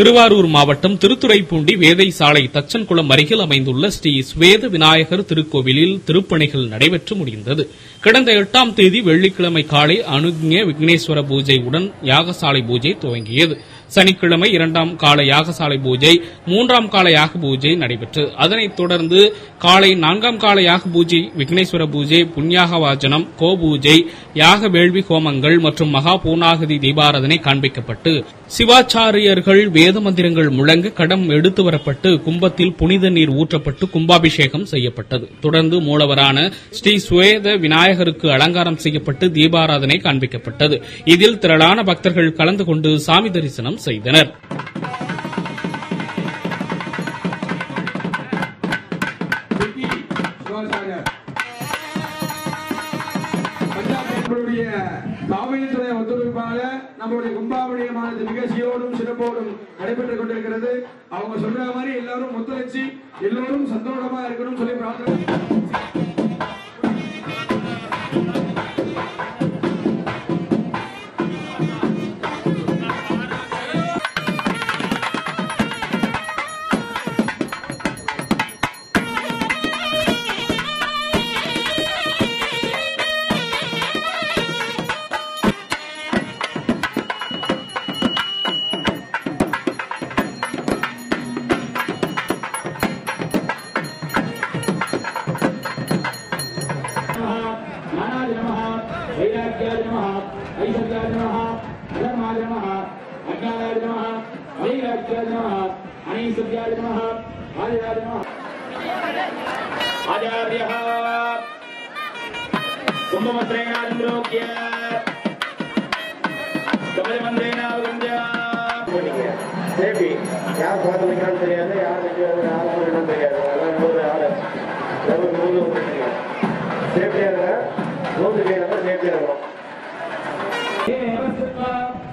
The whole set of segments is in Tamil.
திருவாரூர் மாவட்டம் திருத்துறைப்பூண்டி வேதை சாலை தச்சன்குளம் அருகில் அமைந்துள்ள ஸ்ரீ ஸ்வேத விநாயகர் திருக்கோவிலில் திருப்பணிகள் நடைபெற்று முடிந்தது. கடந்த எட்டாம் தேதி வெள்ளிக்கிழமை காலை அனுக்ஞ விக்னேஸ்வர பூஜை உடன் யாகசாலை பூஜை துவங்கியது. சனிக்கிழமை இரண்டாம் கால யாகசாலை பூஜை மூன்றாம் கால யாக பூஜை நடைபெற்றது அதனைத் தொடர்ந்து காலை நான்காம் கால யாக பூஜை விக்னேஸ்வர பூஜை புண்ணியாக வாஜனம் கோபூஜை யாக வேள்வி ஹோமங்கள் மற்றும் மகா பூர்ணாகதி தீபாராதனை காண்பிக்கப்பட்டு சிவாச்சாரியர்கள் வேத மந்திரங்கள் முழங்க கடம் எடுத்து வரப்பட்டு கும்பத்தில் புனித நீர் ஊற்றப்பட்டு கும்பாபிஷேகம் செய்யப்பட்டது. தொடர்ந்து மூலவரான ஸ்ரீ சுவேத விநாயகருக்கு அலங்காரம் செய்யப்பட்டு தீபாராதனை காண்பிக்கப்பட்டது. இதில் திரளான பக்தர்கள் கலந்து கொண்டு சாமி தரிசனம் செய்தனர். விக்கி நம்மளுடைய காவிரித்துறை ஒத்துழைப்பால நம்மளுடைய கும்பாபிஷேகமானது மிக சீரோடும் சிறப்போடும் நடைபெற்றுக் கொண்டிருக்கிறது. அவங்க சொல்ற மாதிரி எல்லாரும் ஒத்துழைச்சு எல்லோரும் சந்தோஷமா இருக்கணும் சொல்லி பிரார்த்தனை ஐசத்யா நமஹ அலமாய நமஹ அக்ஞானாய நமஹ அவைராஜ்யா நமஹ அனைசத்யா நமஹ ஆதிராஜ நமஹ ஆச்சாரியः கும்பமஸ்ரேணாந்திரோக்கிய கபலமந்திரேனாவுகஞ்ச சேஃபி யார் பார்த்து வைக்கிறான்னு தெரியாது யார் வைக்கிறது யார் சொல்லிடணும் தெரியாது அதெல்லாம் நூறு ஆறு நூறு இருக்கும் ये व्यवस्था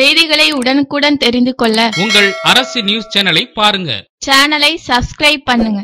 செய்திகளை உடனுக்குடன் தெரிந்து கொள்ள உங்கள் அரசு நியூஸ் சேனலை பாருங்க. சேனலை சப்ஸ்கிரைப் பண்ணுங்க.